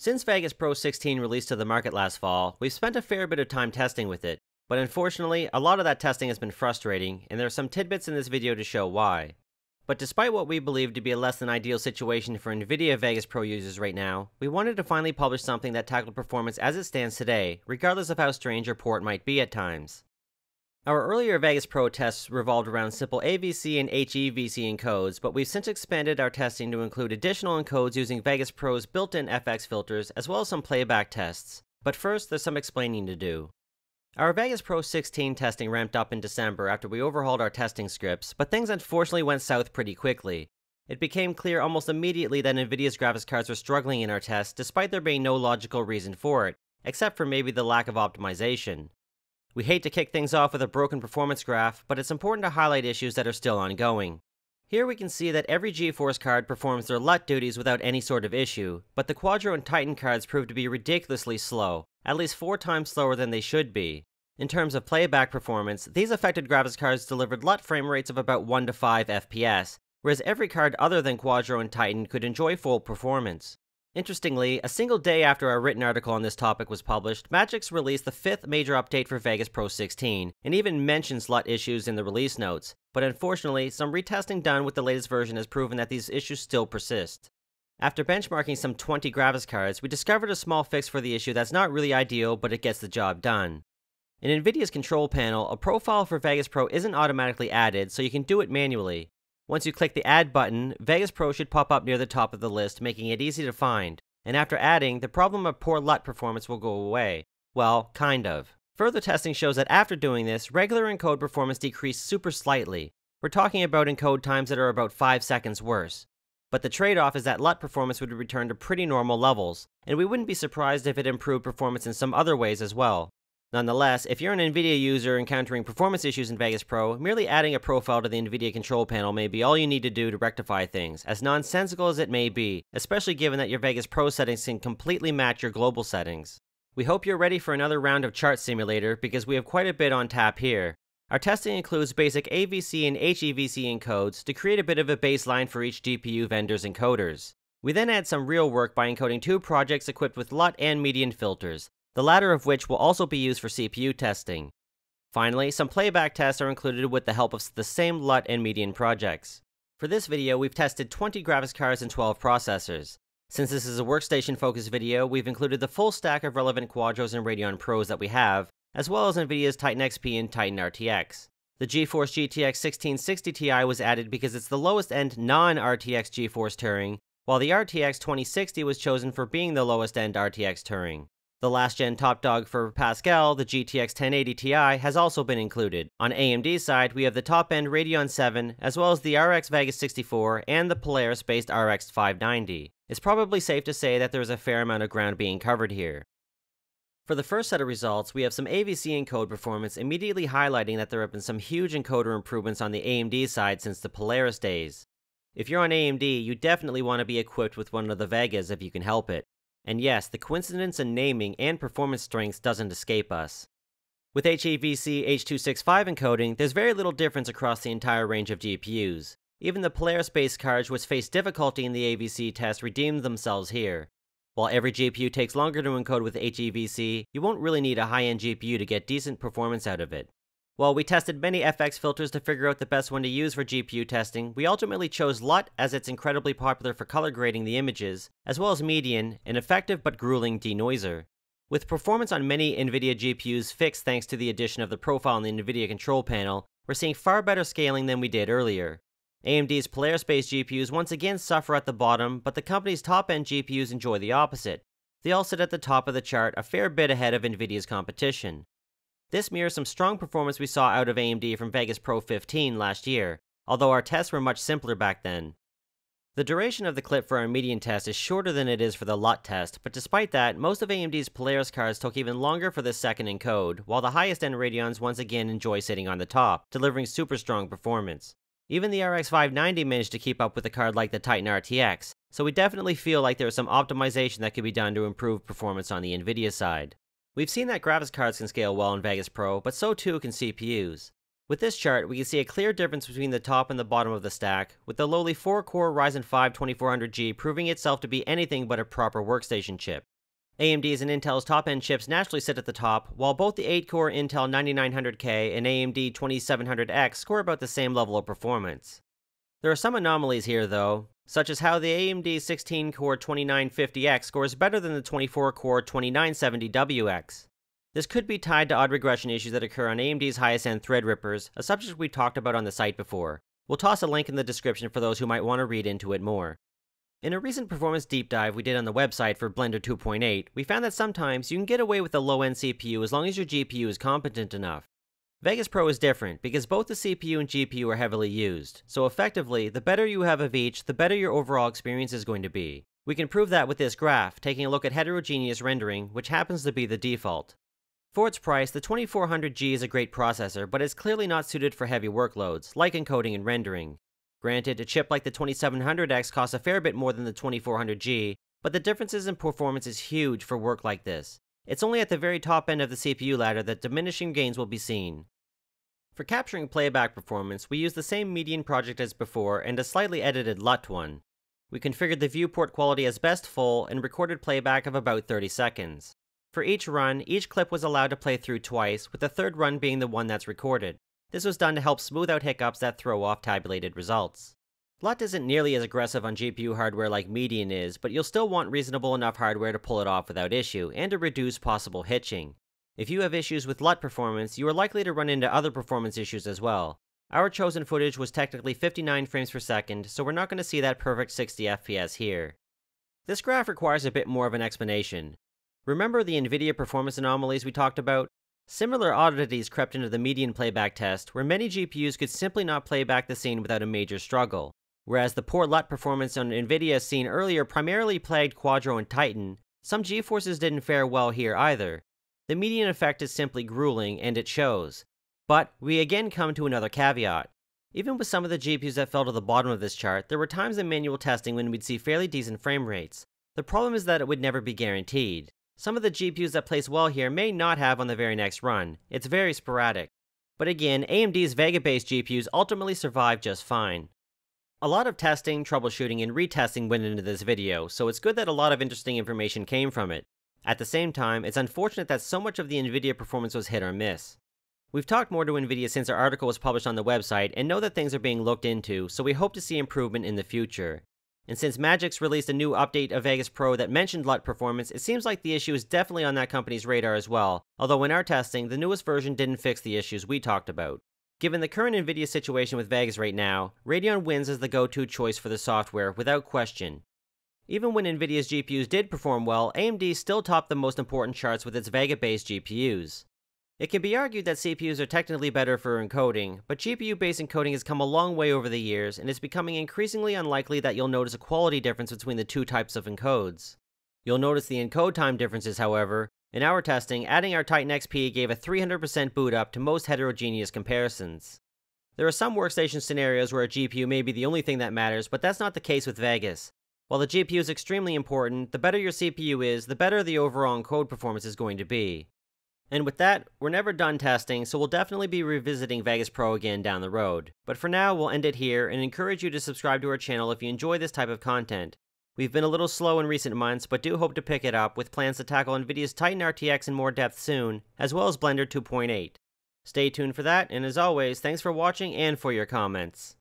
Since Vegas Pro 16 released to the market last fall, we've spent a fair bit of time testing with it, but unfortunately, a lot of that testing has been frustrating, and there are some tidbits in this video to show why. But despite what we believe to be a less than ideal situation for NVIDIA Vegas Pro users right now, we wanted to finally publish something that tackled performance as it stands today, regardless of how strange or poor it might be at times. Our earlier Vegas Pro tests revolved around simple AVC and HEVC encodes, but we've since expanded our testing to include additional encodes using Vegas Pro's built-in FX filters, as well as some playback tests. But first, there's some explaining to do. Our Vegas Pro 16 testing ramped up in December after we overhauled our testing scripts, but things unfortunately went south pretty quickly. It became clear almost immediately that NVIDIA's graphics cards were struggling in our tests despite there being no logical reason for it, except for maybe the lack of optimization. We hate to kick things off with a broken performance graph, but it's important to highlight issues that are still ongoing. Here we can see that every GeForce card performs their LUT duties without any sort of issue, but the Quadro and Titan cards prove to be ridiculously slow, at least four times slower than they should be. In terms of playback performance, these affected graphics cards delivered LUT frame rates of about 1 to 5 FPS, whereas every card other than Quadro and Titan could enjoy full performance. Interestingly, a single day after our written article on this topic was published, Magix released the fifth major update for Vegas Pro 16, and even mentioned LUT issues in the release notes, but unfortunately, some retesting done with the latest version has proven that these issues still persist. After benchmarking some 20 graphics cards, we discovered a small fix for the issue that's not really ideal, but it gets the job done. In NVIDIA's control panel, a profile for Vegas Pro isn't automatically added, so you can do it manually. Once you click the Add button, Vegas Pro should pop up near the top of the list, making it easy to find. And after adding, the problem of poor LUT performance will go away. Well, kind of. Further testing shows that after doing this, regular encode performance decreased super slightly. We're talking about encode times that are about 5 seconds worse. But the trade off is that LUT performance would return to pretty normal levels, and we wouldn't be surprised if it improved performance in some other ways as well. Nonetheless, if you're an NVIDIA user encountering performance issues in Vegas Pro, merely adding a profile to the NVIDIA control panel may be all you need to do to rectify things, as nonsensical as it may be, especially given that your Vegas Pro settings can completely match your global settings. We hope you're ready for another round of Chart Simulator because we have quite a bit on tap here. Our testing includes basic AVC and HEVC encodes to create a bit of a baseline for each GPU vendor's encoders. We then add some real work by encoding two projects equipped with LUT and median filters, the latter of which will also be used for CPU testing. Finally, some playback tests are included with the help of the same LUT and median projects. For this video, we've tested 20 graphics cards and 12 processors. Since this is a workstation-focused video, we've included the full stack of relevant Quadros and Radeon Pros that we have, as well as NVIDIA's Titan XP and Titan RTX. The GeForce GTX 1660 Ti was added because it's the lowest end non-RTX GeForce Turing, while the RTX 2060 was chosen for being the lowest end RTX Turing. The last gen top dog for Pascal, the GTX 1080 Ti, has also been included. On AMD's side, we have the top end Radeon 7, as well as the RX Vega 64 and the Polaris based RX 590. It's probably safe to say that there is a fair amount of ground being covered here. For the first set of results, we have some AVC encode performance immediately highlighting that there have been some huge encoder improvements on the AMD side since the Polaris days. If you're on AMD, you definitely want to be equipped with one of the Vegas if you can help it. And yes, the coincidence in naming and performance strengths doesn't escape us. With HEVC H265 encoding, there's very little difference across the entire range of GPUs. Even the Polaris-based cards which faced difficulty in the AVC test redeemed themselves here. While every GPU takes longer to encode with HEVC, you won't really need a high-end GPU to get decent performance out of it. While we tested many FX filters to figure out the best one to use for GPU testing, we ultimately chose LUT as it's incredibly popular for color grading the images, as well as Median, an effective but grueling denoiser. With performance on many NVIDIA GPUs fixed thanks to the addition of the profile in the NVIDIA control panel, we're seeing far better scaling than we did earlier. AMD's Polaris-based GPUs once again suffer at the bottom, but the company's top-end GPUs enjoy the opposite. They all sit at the top of the chart a fair bit ahead of NVIDIA's competition. This mirrors some strong performance we saw out of AMD from Vegas Pro 15 last year, although our tests were much simpler back then. The duration of the clip for our median test is shorter than it is for the LUT test, but despite that, most of AMD's Polaris cards took even longer for this second encode, while the highest end Radeons once again enjoy sitting on the top, delivering super strong performance. Even the RX 590 managed to keep up with a card like the Titan RTX, so we definitely feel like there is some optimization that could be done to improve performance on the Nvidia side. We've seen that graphics cards can scale well in Vegas Pro, but so too can CPUs. With this chart, we can see a clear difference between the top and the bottom of the stack, with the lowly 4-core Ryzen 5 2400G proving itself to be anything but a proper workstation chip. AMD's and Intel's top-end chips naturally sit at the top, while both the 8-core Intel 9900K and AMD 2700X score about the same level of performance. There are some anomalies here though, such as how the AMD 16-core 2950X scores better than the 24-core 2970WX. This could be tied to odd regression issues that occur on AMD's highest-end Threadrippers, a subject we talked about on the site before. We'll toss a link in the description for those who might want to read into it more. In a recent performance deep dive we did on the website for Blender 2.8, we found that sometimes you can get away with a low-end CPU as long as your GPU is competent enough. Vegas Pro is different because both the CPU and GPU are heavily used, so effectively, the better you have of each, the better your overall experience is going to be. We can prove that with this graph, taking a look at heterogeneous rendering, which happens to be the default. For its price, the 2400G is a great processor, but is clearly not suited for heavy workloads, like encoding and rendering. Granted, a chip like the 2700X costs a fair bit more than the 2400G, but the differences in performance is huge for work like this. It's only at the very top end of the CPU ladder that diminishing gains will be seen. For capturing playback performance, we used the same Median project as before and a slightly edited LUT one. We configured the viewport quality as best full and recorded playback of about 30 seconds. For each run, each clip was allowed to play through twice, with the third run being the one that's recorded. This was done to help smooth out hiccups that throw off tabulated results. LUT isn't nearly as aggressive on GPU hardware like Median is, but you'll still want reasonable enough hardware to pull it off without issue, and to reduce possible hitching. If you have issues with LUT performance, you are likely to run into other performance issues as well. Our chosen footage was technically 59 frames per second, so we're not going to see that perfect 60 FPS here. This graph requires a bit more of an explanation. Remember the NVIDIA performance anomalies we talked about? Similar oddities crept into the median playback test, where many GPUs could simply not play back the scene without a major struggle. Whereas the poor LUT performance on NVIDIA seen earlier primarily plagued Quadro and Titan, some GeForces didn't fare well here either. The median effect is simply grueling, and it shows. But we again come to another caveat. Even with some of the GPUs that fell to the bottom of this chart, there were times in manual testing when we'd see fairly decent frame rates. The problem is that it would never be guaranteed. Some of the GPUs that place well here may not have on the very next run. It's very sporadic. But again, AMD's Vega-based GPUs ultimately survive just fine. A lot of testing, troubleshooting, and retesting went into this video, so it's good that a lot of interesting information came from it. At the same time, it's unfortunate that so much of the NVIDIA performance was hit or miss. We've talked more to NVIDIA since our article was published on the website and know that things are being looked into, so we hope to see improvement in the future. And since Magix released a new update of Vegas Pro that mentioned LUT performance, it seems like the issue is definitely on that company's radar as well, although in our testing, the newest version didn't fix the issues we talked about. Given the current NVIDIA situation with Vegas right now, Radeon wins as the go-to choice for the software without question. Even when NVIDIA's GPUs did perform well, AMD still topped the most important charts with its Vega-based GPUs. It can be argued that CPUs are technically better for encoding, but GPU-based encoding has come a long way over the years, and it's becoming increasingly unlikely that you'll notice a quality difference between the two types of encodes. You'll notice the encode time differences, however. In our testing, adding our Titan XP gave a 300% boot up to most heterogeneous comparisons. There are some workstation scenarios where a GPU may be the only thing that matters, but that's not the case with Vegas. While the GPU is extremely important, the better your CPU is, the better the overall encode performance is going to be. And with that, we're never done testing, so we'll definitely be revisiting Vegas Pro again down the road. But for now, we'll end it here and encourage you to subscribe to our channel if you enjoy this type of content. We've been a little slow in recent months, but do hope to pick it up with plans to tackle NVIDIA's Titan RTX in more depth soon, as well as Blender 2.8. Stay tuned for that, and as always, thanks for watching and for your comments.